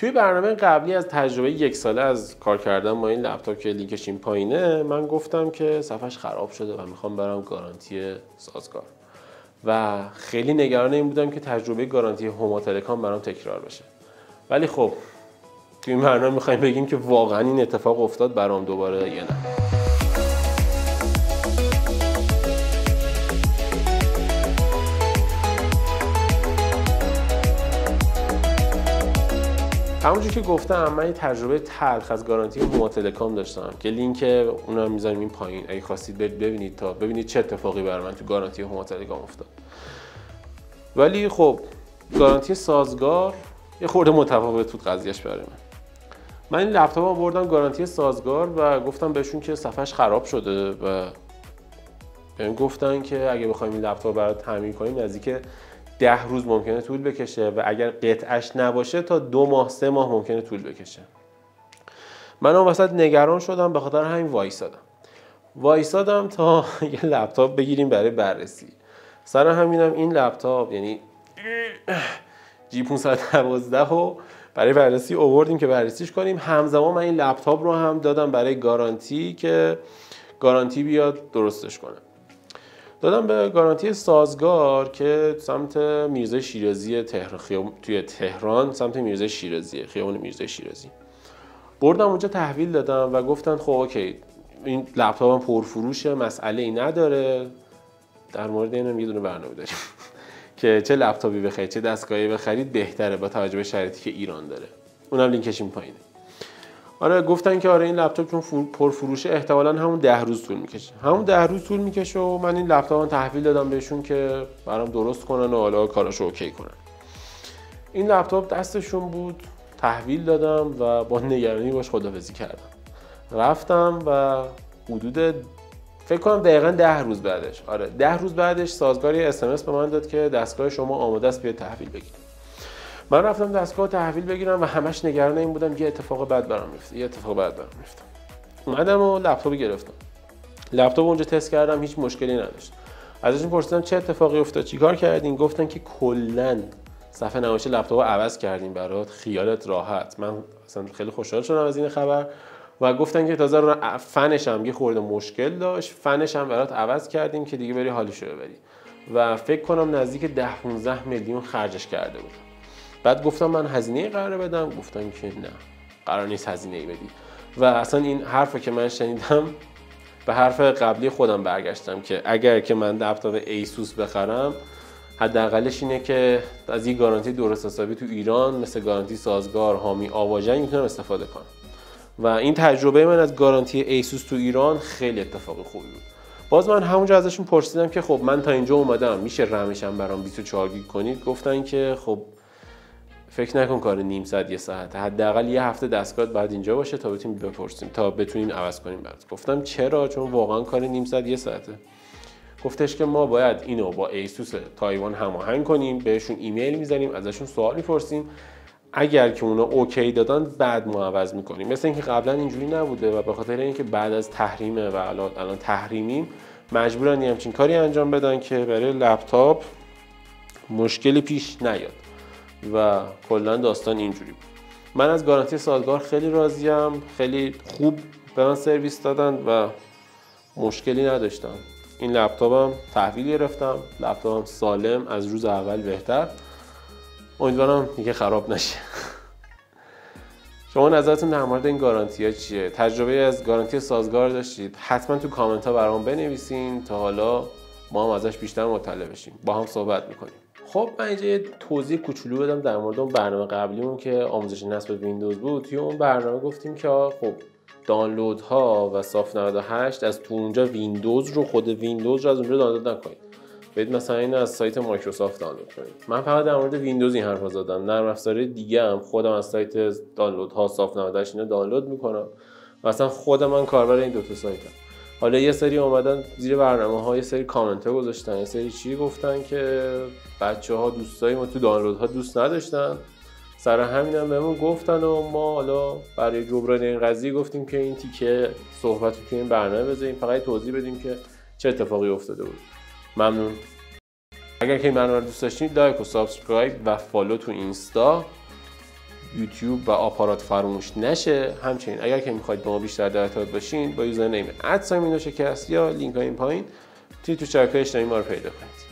توی برنامه قبلی از تجربه یک ساله از کار کردن با این لپتاپ که لینکش این پایینه من گفتم که صفحش خراب شده و می‌خوام برم گارانتی سازگار. و خیلی نگران این بودم که تجربه گارانتی هوما تلکام برام تکرار بشه. ولی خب توی این برنامه می‌خوایم بگیم که واقعا این اتفاق افتاد برام دوباره یا نه. همونجور که گفتم من یه تجربه تلخ از گارانتی هوما تلکام داشتم که لینک اون رو می‌ذاریم این پایین. اگه خواستید ببینید تا ببینید چه اتفاقی برای من تو گارانتی هوما تلکام افتاد. ولی خب گارانتی سازگار یه خورده متفاوت بود قضیهش برای من. من این لپتاپ بردم گارانتی سازگار و گفتم بهشون که صفحش خراب شده و بهم گفتن که اگه بخوایم این لپتاپ برای تعمیر کنیم نزدیک ده روز ممکنه طول بکشه و اگر قطعش نباشه تا دو ماه سه ماه ممکنه طول بکشه. من اون وسط نگران شدم به خاطر همین وایسادم وایسادم تا یه لپتاپ بگیریم برای بررسی. سر همینم این لپتاپ یعنی جی 512 رو برای بررسی اووردیم که بررسیش کنیم. همزمان من این لپتاپ رو هم دادم برای گارانتی که گارانتی بیاد درستش کنه. دادم به گارانتی سازگار که سمت میرزا شیرازی تهران توی تهران سمت میرزا شیرازی خیابان میرزا شیرازی. بردم اونجا تحویل دادم و گفتن خب OK این لپتاپم پرفروشه مسئله ای نداره. در مورد اینم یه دونه برنامه داریم. که چه لپتاپی بخرید چه دستگاهی بخرید بهتره با توجه به شرایطی که ایران داره. اونم لینکش این پایینه. آره گفتن که آره این لپتاپ چون پرفروشه احتمالا همون ده روز طول می‌کشه. همون ده روز طول می‌کشه و من این لپتاپ تحویل دادم بهشون که برام درست کنن و حالا کاراشو OK کنن. این لپتاپ دستشون بود تحویل دادم و با نگرانی باش خدافزی کردم. رفتم و حدود فکر کنم دقیقا ده روز بعدش. آره ده روز بعدش سازگاری اسمس به من داد که دستگاه شما آماده است بیاید تحویل بگیرید. من رفتم دستگاه تحویل بگیرم و همش نگران این بودم یه اتفاق بد برام میفته یه اتفاق بد برام میفته اومدم و لپتاپ گرفتم. لپتاپ اونجا تست کردم هیچ مشکلی نداشت. ازشون پرسیدم چه اتفاقی افتاد چیکار کردین؟ گفتن که کلا صفحه نمایش لپتاپ عوض کردیم برات خیالت راحت. من اصلا خیلی خوشحال شدم از این خبر و گفتن که تازه فنش هم یه خورده مشکل داشت. فنش هم برات عوض کردیم که دیگه بری حالیشو ببری. و فکر کنم نزدیک 10 15 میلیون خرجش کرده بود. بعد گفتم من هزینه قرار بدم گفتن که نه قرار نیست هزینه ای بدی. و اصلا این حرف که من شنیدم به حرف قبلی خودم برگشتم که اگر که من لپتاپ ASUS بخرم حداقلش اینه که از این گارانتی درست حسابی تو ایران مثل گارانتی سازگار حامی آواجنگ می‌تونم استفاده کنم. و این تجربه من از گارانتی ASUS تو ایران خیلی اتفاق خوبی بود. باز من همونجا ازشون پرسیدم که خب من تا اینجا اومدم میشه رمشم برام 24 گیگ کنید؟ گفتن که خب فکر نکن کار نیم ساعت یه ساعت. حداقل یه هفته دستگاه باید اینجا باشه تا بتونیم بپرسیم تا بتونیم عوض کنیم بعد گفتم چرا؟ چون واقعا کار نیم ساعت یه ساعته. گفتش که ما باید اینو با ASUS تایوان هماهنگ کنیم بهشون ایمیل می‌زنیم ازشون سوال می‌پرسیم. اگر که اونا OK دادن بعد ما عوض می‌کنیم. مثل اینکه قبلا اینجوری نبوده و به خاطر اینکه بعد از تحریمه و الان الان تحریمیم مجبورن همچین کاری انجام بدن که برای لپتاپ. مشکلی پیش نیاد. و کلا داستان اینجوری بود. من از گارانتی سازگار خیلی راضیم خیلی خوب به من سرویس دادن و مشکلی نداشتم. این لپتاپم تحویل گرفتم لپتاپم سالم از روز اول بهتر. امیدوارم دیگه خراب نشه. شما نظرتون در مورد این گارانتی ها چیه؟ تجربه از گارانتی سازگار داشتید؟ حتما تو کامنت ها برام بنویسین تا حالا ما هم ازش بیشتر مطلع بشیم. با هم صحبت می‌کنیم. خب من اینجا یه توضیح کوچولو بدم در مورد اون برنامه قبلیمون که آموزش نصب ویندوز بود. توی اون برنامه گفتیم که خب دانلودها و سافت 98 از تو اونجا ویندوز رو خود ویندوز رو از اونجا دانلود نکنید. برید مثلا اینو از سایت مایکروسافت دانلود کنید من فقط در مورد ویندوز این حرفا زدم. نرم افزار دیگه هم خودم از سایت دانلودها سافت 98 اینو دانلود می‌کنم. و اصلا خود من کاربر این دو تا سایتم. حالا یه سری اومدن زیر برنامه ها سری کامنت ها گذاشتن یه سری چی گفتن که بچه ها دوستای ما تو دانلود ها دوست نداشتن. سر همین هم بهمون گفتن و ما حالا برای جبران این قضیه گفتیم که این تیکه صحبت تو این برنامه بذاریم فقط توضیح بدیم که چه اتفاقی افتاده بود. ممنون. اگر که این برنامه دوست داشتید like و subscribe و follow تو اینستا. یوتیوب و آپارات فراموش نشه همچنین اگر که می‌خواید با ما بیشتر در ارتباط باشین با username ادساین شکست یا لینک های این پایین توی تو شبکه اجتماعی ما رو پیدا کنید.